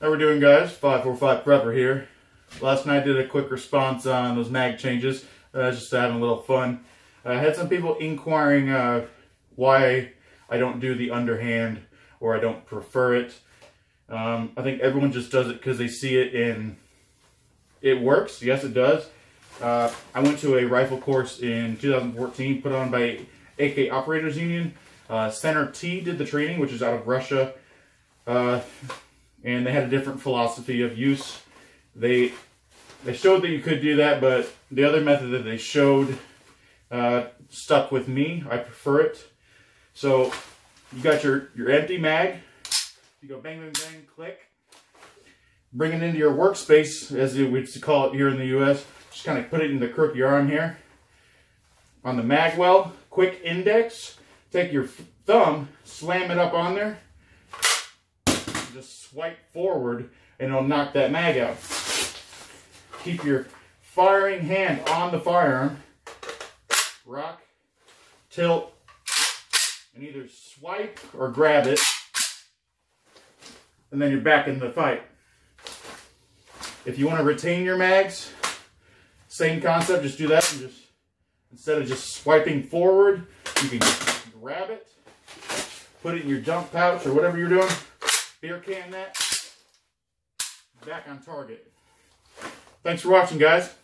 How we doing, guys? 545 Prepper here. Last night did a quick response on those mag changes. Uh, just having a little fun. I had some people inquiring uh, why I don't do the underhand or I don't prefer it. Um, I think everyone just does it because they see it in. It works. Yes, it does. Uh, I went to a rifle course in 2014 put on by AK Operators Union. Uh, Center T did the training, which is out of Russia. Uh, and they had a different philosophy of use. They they showed that you could do that, but the other method that they showed uh, stuck with me. I prefer it. So you got your, your empty mag. You go bang, bang, bang, click. Bring it into your workspace, as we call it here in the U.S. Just kind of put it in the crook of your arm here. On the mag well, quick index. Take your thumb, slam it up on there. Just swipe forward and it'll knock that mag out. Keep your firing hand on the firearm. Rock, tilt, and either swipe or grab it. And then you're back in the fight. If you want to retain your mags, same concept, just do that and just instead of just swiping forward, you can grab it, put it in your dump pouch or whatever you're doing, beer can that, back on target. Thanks for watching, guys.